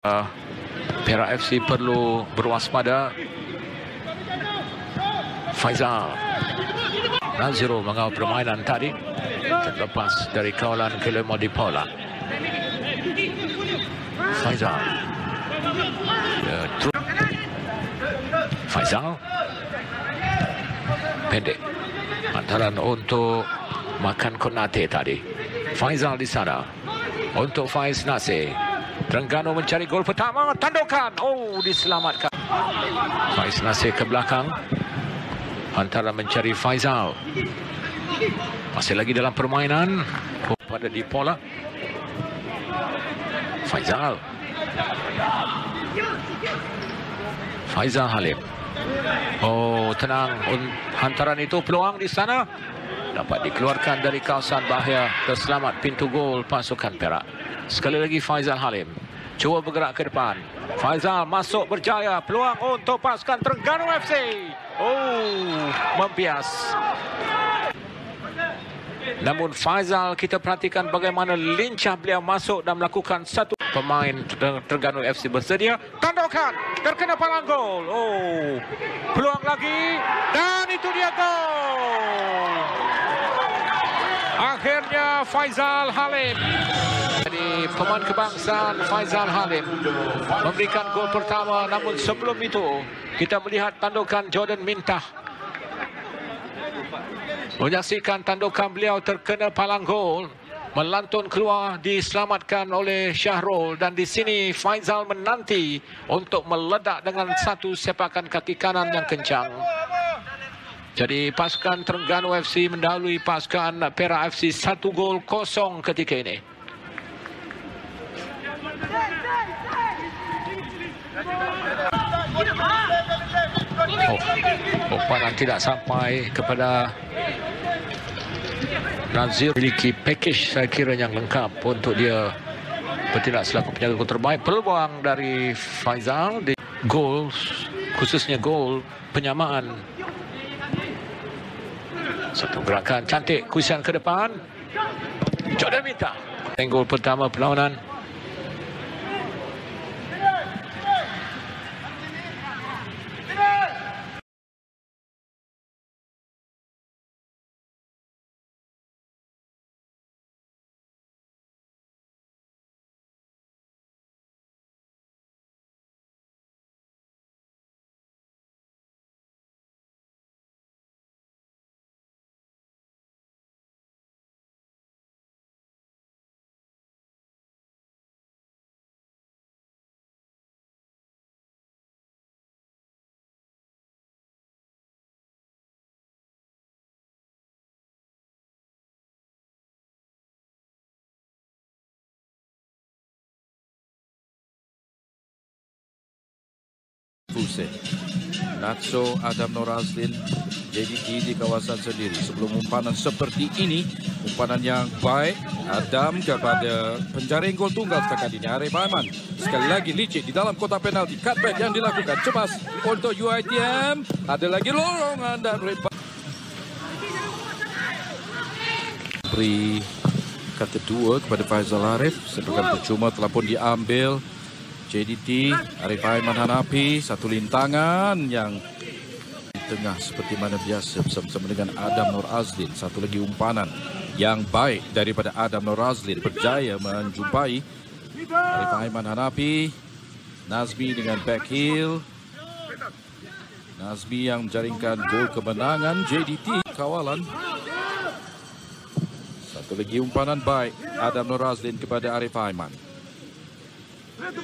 Uh, Perak FC perlu berwaspada. Faizal. Nazirul mengawal permainan tadi. Terlepas dari kawalan Kelemo di Paula. Faizal. Ya, Faizal. Pendek. Antaran untuk makan Konate tadi. Faizal di sana. Untuk Faiz Nasir. Terengganu mencari gol pertama. Tandukan. Oh, diselamatkan. Faiz Nasir ke belakang. Antara mencari Faizal. Masih lagi dalam permainan. Pada di pola. Faizal. Faizal Halim. Oh, tenang. Hantaran itu peluang di sana. Dapat dikeluarkan dari kawasan bahaya. Terselamat pintu gol pasukan Perak. Sekali lagi Faizal Halim. Cuba bergerak ke depan. Faizal masuk berjaya. Peluang untuk pasukan Terengganu FC. Oh, membias. Namun Faizal kita perhatikan bagaimana lincah beliau masuk dan melakukan satu pemain Terengganu FC bersedia. Tandukan terkena palang gol. Oh, peluang lagi dan itu dia gol. Akhirnya Faizal Halim. Jadi pemain kebangsaan Faizal Halim memberikan gol pertama. Namun sebelum itu kita melihat tandukan Jordan Mintah. Menyaksikan tandukan beliau terkena palang gol melantun keluar diselamatkan oleh Syahrul. Dan di sini Faizal menanti untuk meledak dengan satu sepakan kaki kanan yang kencang jadi pasukan Terengganu FC mendahului pasukan Perak FC satu gol kosong ketika ini. Oh, umpan tidak sampai kepada Nazir memiliki package saya kira yang lengkap untuk dia bertindak selaku penjaga gol terbaik. Peluang dari Faizal di gol khususnya gol penyamaan satu gerakan cantik kuisan ke depan. Jordan minta. Gol pertama perlawanan. Fuse. Natso Adam Norazlin JDT di kawasan sendiri. Sebelum umpanan seperti ini, umpanan yang baik Adam kepada penjaring gol tunggal setakat ini Arif Aiman. Sekali lagi licik di dalam kotak penalti. Cutback yang dilakukan cemas untuk UITM. Ada lagi lorongan dan rebat. Beri kata dua kepada Faizal Arif. Sebagai percuma telah pun diambil JDT, Arif Aiman Hanapi, satu lintangan yang di tengah seperti mana biasa bersama-sama dengan Adam Nur Azlin. Satu lagi umpanan yang baik daripada Adam Nur Azlin berjaya menjumpai Arif Aiman Hanapi. Nazmi dengan back heel. Nazmi yang menjaringkan gol kemenangan JDT kawalan. Satu lagi umpanan baik Adam Nur Azlin kepada Arif Aiman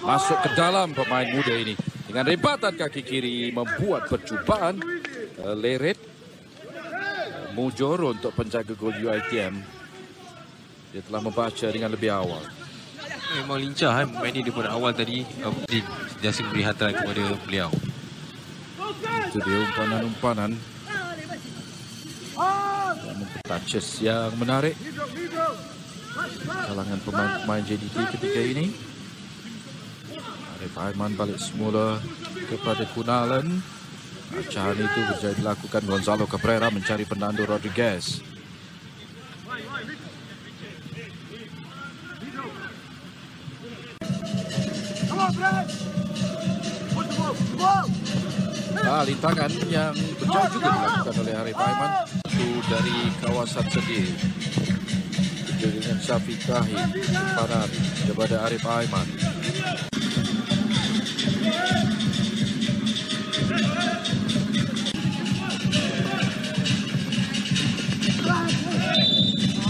masuk ke dalam pemain muda ini. Dengan rebatan kaki kiri membuat percubaan uh, leret uh, mujur untuk penjaga gol UiTM dia telah membaca dengan lebih awal. Memang lincah eh, pemain ini daripada awal tadi uh, Jasi beri hati kepada beliau. Itu dia umpanan-umpanan. Touches yang menarik. Kalangan pemain-pemain JDT ketika ini Arif Aiman balik semula kepada Kunalan. Acahan itu berjaya dilakukan Gonzalo Cabrera mencari Fernando Rodriguez. Ah, lintangan yang berjauh juga dilakukan oleh Arif Aiman itu dari kawasan sendiri. Juga dengan Syafiq Kahim, simpanan kepada Arif Aiman.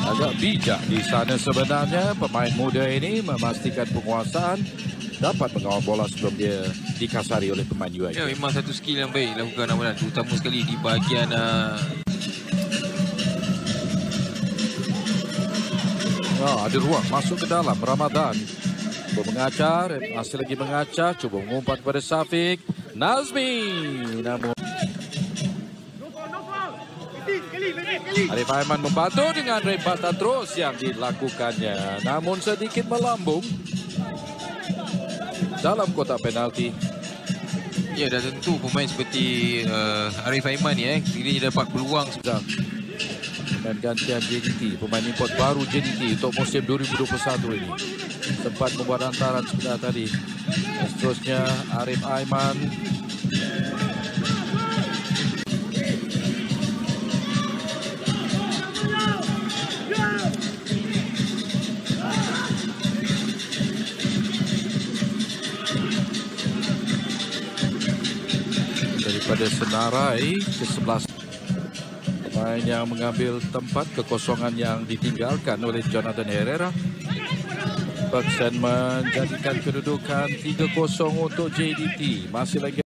Agak bijak di sana sebenarnya pemain muda ini memastikan penguasaan dapat mengawal bola sebelum dia dikasari oleh pemain UI. Ya memang satu skill yang baik lakukan Ramadan terutama sekali di bahagian uh, Oh, ada ruang masuk ke dalam Ramadan. Cuba mengacar, masih lagi mengacar, cuba mengumpat kepada Syafiq. Nazmi namun Arif Aiman membantu dengan rebatan terus yang dilakukannya. Namun sedikit melambung dalam kotak penalti. ya dah tentu pemain seperti uh, Arif Aiman ni eh dia dapat peluang Zam. Pemain gantian JDT, pemain import baru JDT untuk musim 2021 ini. Sempat membuat hantaran sebentar tadi. Dan seterusnya Arif Aiman. Daripada Senarai ke 11 Pemain yang mengambil tempat kekosongan yang ditinggalkan oleh Jonathan Herrera. Bergson menjadikan kedudukan 3-0 untuk JDT. Masih lagi